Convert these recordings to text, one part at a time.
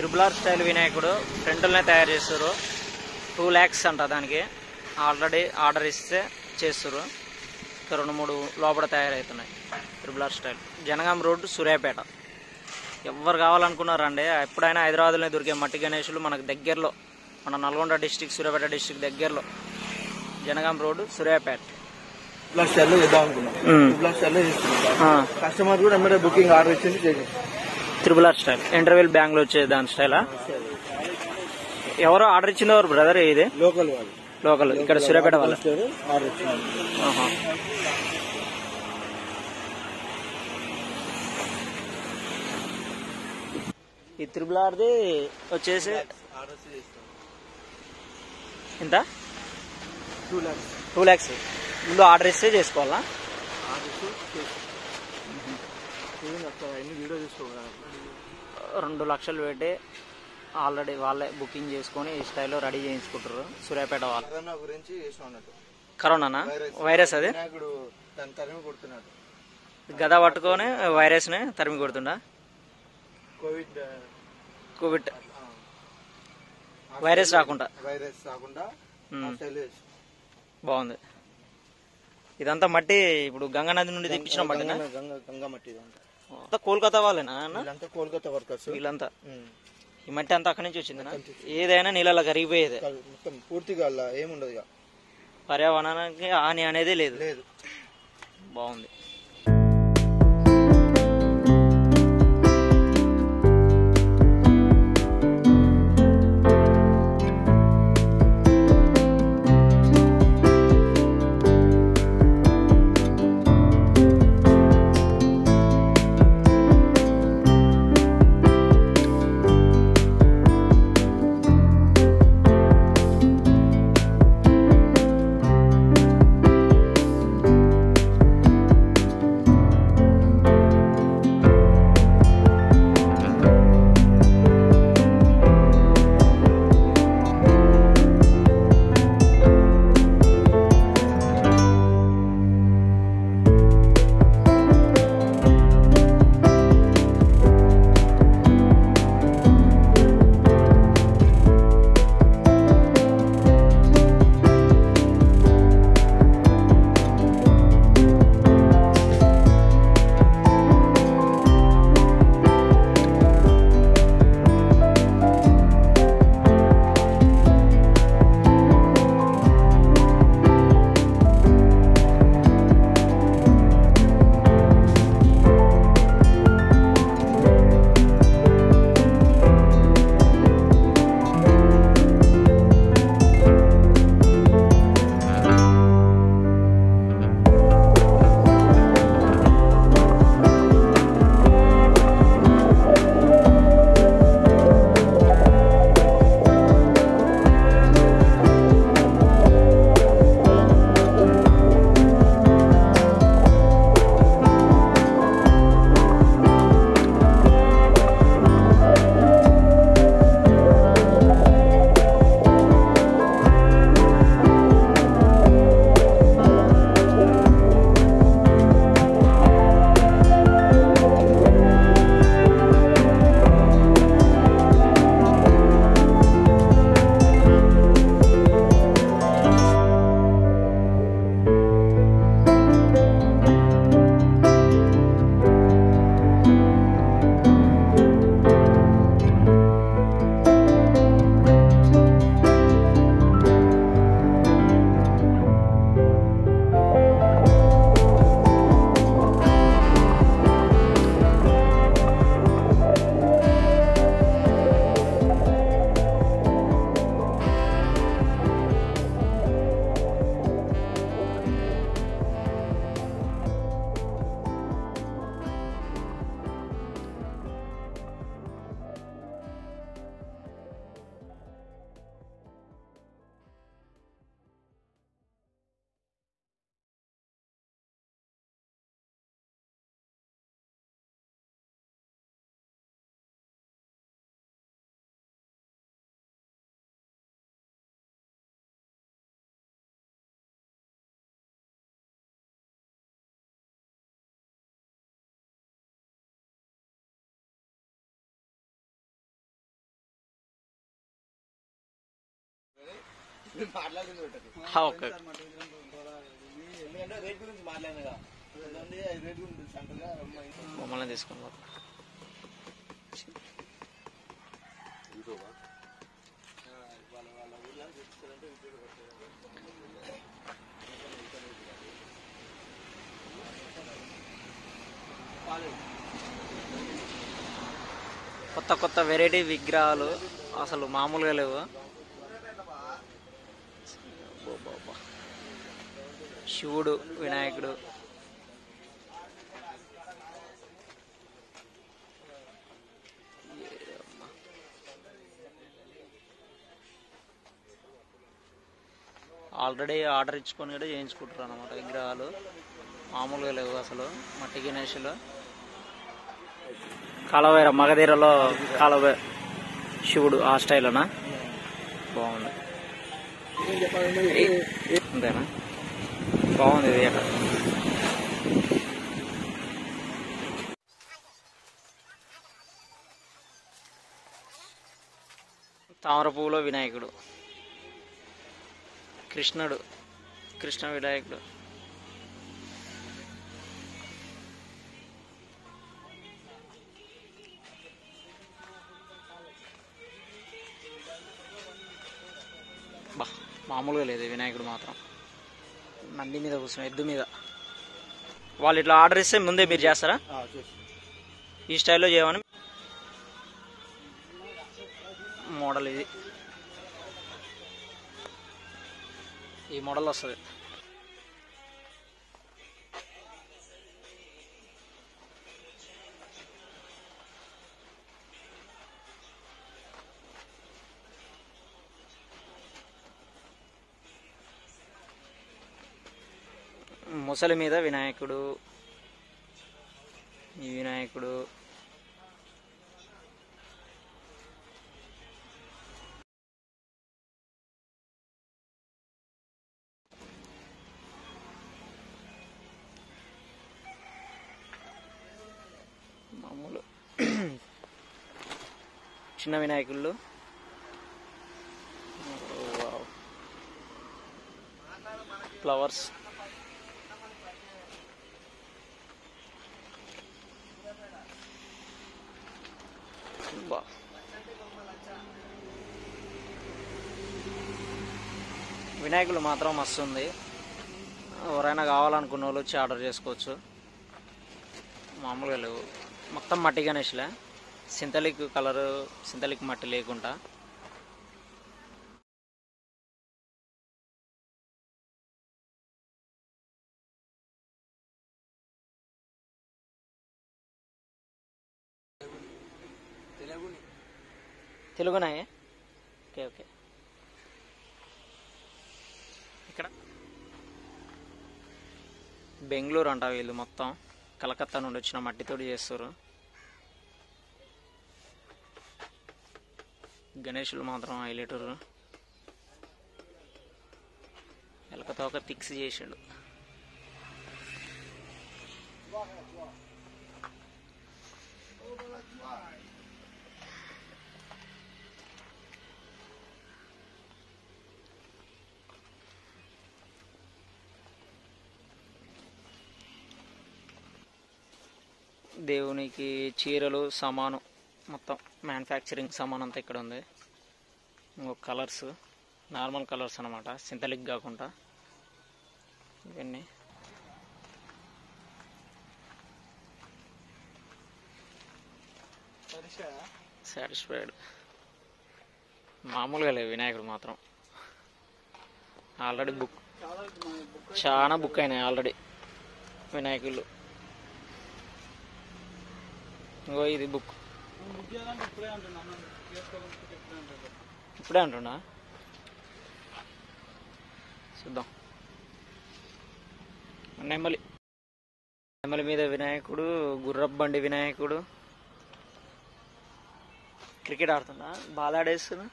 త్రిబులార్ style వినాయకుడు ఫ్రంట్లోనే తయారు చేస్తారు టూ ల్యాక్స్ అంట దానికి. ఆల్రెడీ ఆర్డర్ ఇస్తే చేస్తారు ఇంకా రెండు మూడు లోపల తయారవుతున్నాయి త్రిబులార్ స్టైల్. జనగాం రోడ్డు సూర్యాపేట. ఎవరు కావాలనుకున్నారండి ఎప్పుడైనా హైదరాబాద్లోనే దొరికే మట్టి గణేషులు మనకు దగ్గరలో మన నల్గొండ డిస్టిక్ సూర్యాపేట డిస్టిక్ దగ్గరలో. జనగాం రోడ్డు సూర్యాపేట. స్టైల్లో అనుకున్నాం. స్టైల్లో కస్టమర్ కూడా బుకింగ్ ఆర్డర్ ఇచ్చింది చేసేసి త్రిబులార్ స్టైల్. ఇంటర్వెల్ బ్యాంగ్లో వచ్చే దాని స్టైలా? ఎవరో ఆర్డర్ ఇచ్చింది బ్రదర్ ఇది? లోకల్ వాళ్ళు. లోకల్. ఇక్కడ సూర్యాపేట వాళ్ళ. ఈ త్రిబులార్ది వచ్చేసి ఆర్డర్ చేస్తాం ఎంత టూ ల్యాక్స్. టూ ల్యాక్స్. ముందు ఆర్డర్ ఇస్తే చేసుకోవాలా ఆర్డర్ ఇచ్చి చేస్తాం అన్ని వీడియో రెండు లక్షలు పెట్టి ఆల్రెడీ వాళ్ళే బుకింగ్ చేసుకొని ఈ స్టైల్లో రెడీ చేయించుకుంటారు సూర్యాపేట వాళ్ళు. కరోనా గురించి కరోనానా? వైరస్. అది? గద పట్టుకొని వైరస్ని తరిమి కొడుతుండా? Covid Covid. వైరస్ రాకుండా. వైరస్ రాకుండా. బాగుంది. ఇదంతా మట్టి ఇప్పుడు గంగా నది నుండి తెప్పించిన మట్టినా? గంగ గంగ మట్టి ఇదంతా. అంతా కోల్కతా వాళ్ళేనా వీళ్ళంతా కోల్కతా వర్కర్స్. వీళ్ళంతా? ఈ మట్టి అంతా అక్కడి నుంచి వచ్చిందినా? ఏదైనా నీళ్ళలో కరిగిపోయేదే. మొత్తం పూర్తిగా ఏముండదు పర్యావరణానికి హాని అనేది లేదు. లేదు. బాగుంది. ఇంట్లో బొమ్మలను తీసుకుని కొత్త కొత్త వెరైటీ విగ్రహాలు అసలు మామూలుగా లేవు. శివుడు వినాయకుడు. ఆల్రెడీ ఆర్డర్ ఇచ్చుకొని కూడా చేయించుకుంటారు అనమాట విగ్రహాలు. మామూలుగా లేవు అసలు మట్టి గణేషులు. కాలవేర మగధీరలో కాలవే శివుడు ఆ స్టైల్నా బాగుంది. అంతేనా? బాగుంది ఇది అక్కడ తామర పువ్వులో వినాయకుడు. కృష్ణుడు. కృష్ణ వినాయకుడు. బా మామూలుగా లేదు వినాయకుడు మాత్రం. నంది మీద కూర్చున్న ఎద్దు మీద. వాళ్ళు ఇట్లా ఆర్డర్ ఇస్తే ముందే మీరు చేస్తారా? చేసి ఈ స్టైల్లో చేయమని. మోడల్ ఇది. ఈ మోడల్ వస్తుంది. ముసలి మీద వినాయకుడు ఈ వినాయకుడు. మామూలు చిన్న వినాయకుళ్ళు. ఫ్లవర్స్. వినాయకులు మాత్రం మస్తు ఉంది. ఎవరైనా కావాలనుకున్న వాళ్ళు వచ్చి ఆర్డర్ చేసుకోవచ్చు. మామూలుగా లేవు. మొత్తం మట్టి గణేష్లే. సింథలిక్ కలర్ సింథలిక్ మట్టి లేకుండా. తెలుగునే. Okay okay. బెంగళూరు అంట వీళ్ళు మొత్తం. కలకత్తా నుండి వచ్చిన మట్టితోటి చేస్తారు. గణేషులు మాత్రం హైలైటర్. ఎలకతో ఒక ఫిక్స్ చేసాడు దేవునికి చీరలు సమానం. మొత్తం మ్యానుఫ్యాక్చరింగ్ సమానం అంతా ఇక్కడ ఉంది. ఇంకో కలర్స్ నార్మల్ కలర్స్ అనమాట సింథలిక్ కాకుండా. ఇవన్నీ. సాటిస్ఫైడ్ మామూలుగా లేవు వినాయకుడు మాత్రం. ఆల్రెడీ బుక్ చాలా బుక్ అయినాయి ఆల్రెడీ వినాయకులు. ఇంకో ఇది బుక్ ఇప్పుడే అంటున్నా. చూద్దాం. నెమ్మలి. నెమ్మలి మీద వినాయకుడు గుర్రపు బండి వినాయకుడు. క్రికెట్ ఆడుతున్నా బాల్ ఆడేస్తున్నా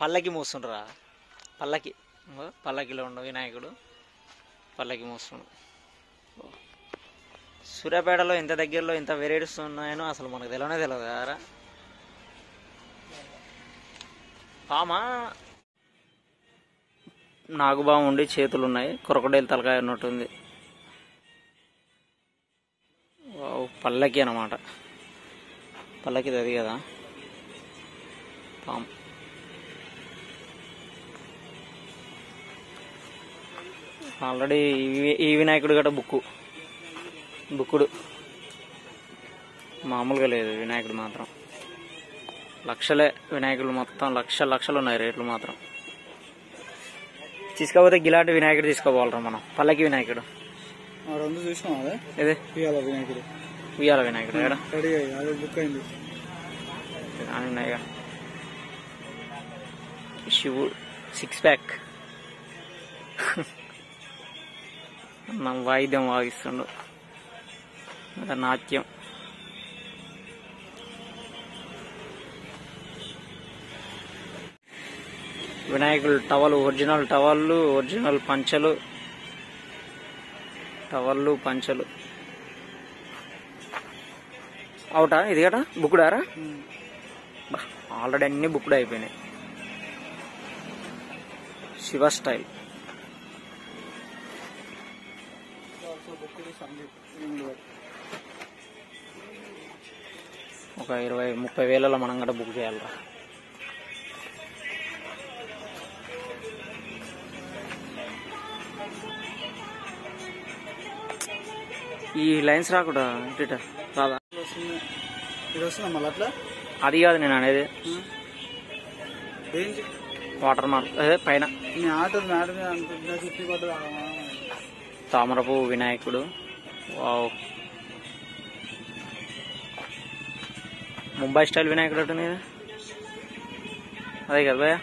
పల్లకి మోస్తుండ్రా. పల్లకి. పల్లకిలో ఉండు వినాయకుడు. పల్లకి మోస్తుండు సూర్యాపేటలో ఇంత దగ్గరలో ఇంత వెరైటీస్ ఉన్నాయనో అసలు మనకు తెలియనే తెలియదు కదా పామా? నాగుబాము ఉండి చేతులు ఉన్నాయి. కొరకడేలు తలకాయ ఉన్నట్టుంది వావ్, పల్లకి అనమాట పల్లకి అది కదా. పాము. ఆల్రెడీ ఈ- వినాయకుడు గట బుక్కు. బుక్కుడు. మామూలుగా లేదు వినాయకుడు మాత్రం. లక్షలే వినాయకుడు మొత్తం లక్ష లక్షలు ఉన్నాయి రేట్లు మాత్రం. తీసుకోపోతే గిలాంటి వినాయకుడు తీసుకోపోవాలరా మనం. పల్లకి వినాయకుడు. ఇదే వినాయకుడు. ఉయ్యాల వినాయకుడు శివుడు సిక్స్ ప్యాక్ నా వాయిద్యం వాగిస్తుండు. నాట్యం. వినాయకులు టవల్ ఒరిజినల్ టవళ్ళు ఒరిజినల్ పంచలు. టవళ్ళు పంచలు. అవుటా? ఇది కదా బుక్కుడారా ఆల్రెడీ అన్ని బుక్కుడు అయిపోయినాయి. శివ స్టైల్. ఒక ఇరవై ముప్పై వేలలో మనం కూడా బుక్ చేయాలరా. ఈ లైన్స్ రాకుండా ఇట రాదా? వస్తుంది ఇది వస్తుందా మళ్ళీ అట్లా అది కాదు నేను అనేది ఏంటి వాటర్ మార్క్ అదే పైన తామరపు వినాయకుడు. వావ్ ముంబై స్టైల్ వినాయకుడు ఉంటుంది కదా అదే కదా భయ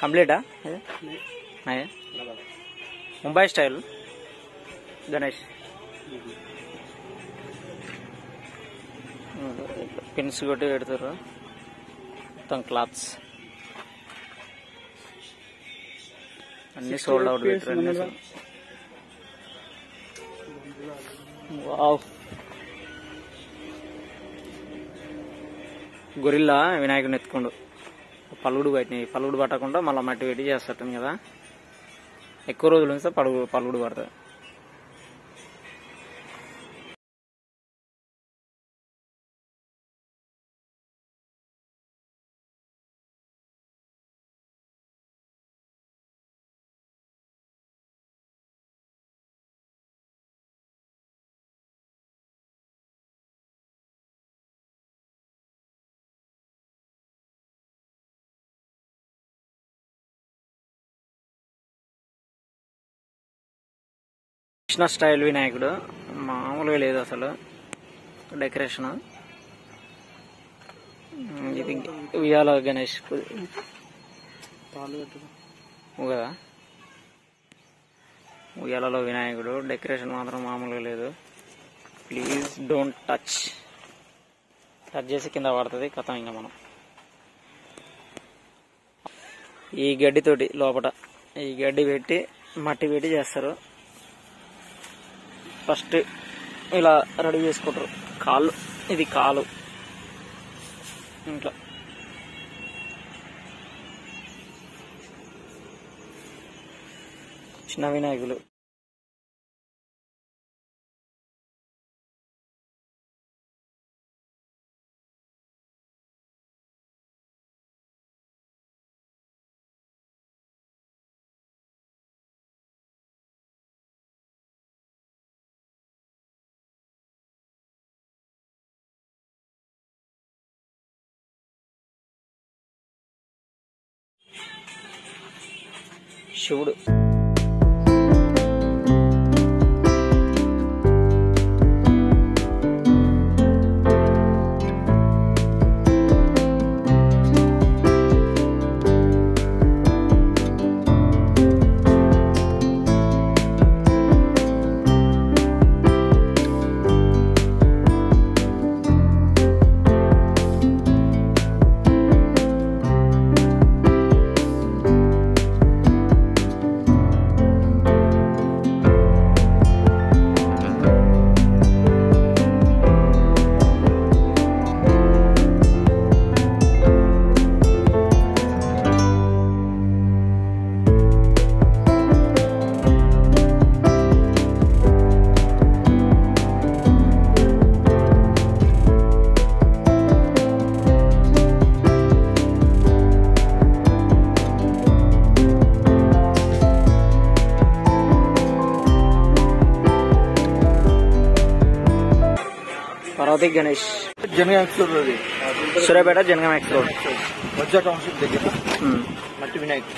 కంప్లీటా అదే అదే ముంబై స్టైల్ గణేష్ పిన్స్ కొట్టి పెడతారు మొత్తం క్లాత్స్ అన్ని సోల్డ్ అవుట్ పెట్టారు. వావ్. గొరిల్లా వినాయకుడిని ఎత్తుకుండు. పలుగుడు పట్టినాయి. పలుగుడు పట్టకుండా మళ్ళీ మట్టి పెట్టి చేస్తాం కదా. ఎక్కువ రోజులు ఉంచితే పలుగు పలుగుడు పడుతుంది కృష్ణ స్టైల్ వినాయకుడు. మామూలుగా లేదు అసలు. డెకరేషన్. ఇది ఉయ్యాల గణేష్ కదా ఉయ్యాలలో వినాయకుడు. డెకరేషన్ మాత్రం మామూలుగా లేదు. Please don't touch. టచ్ చేసి కింద పడుతుంది కథం ఇంకా మనం. ఈ గడ్డితోటి లోపల ఈ గడ్డి పెట్టి మట్టి పెట్టి చేస్తారు. ఫస్ట్ ఇలా రెడీ చేసుకుంటారు. కాళ్ళు ఇది కాలు. ఇంట్లో. చిన్న వినాయకులు. శివుడు పార్వతి గణేష్ జనగాంక్షూర్ అది సూర్యాపేట జనగాం ఎక్స్ రోడ్ వజ్జా టౌన్షిప్ దగ్గర ఉమ్. మట్టి వినాయక్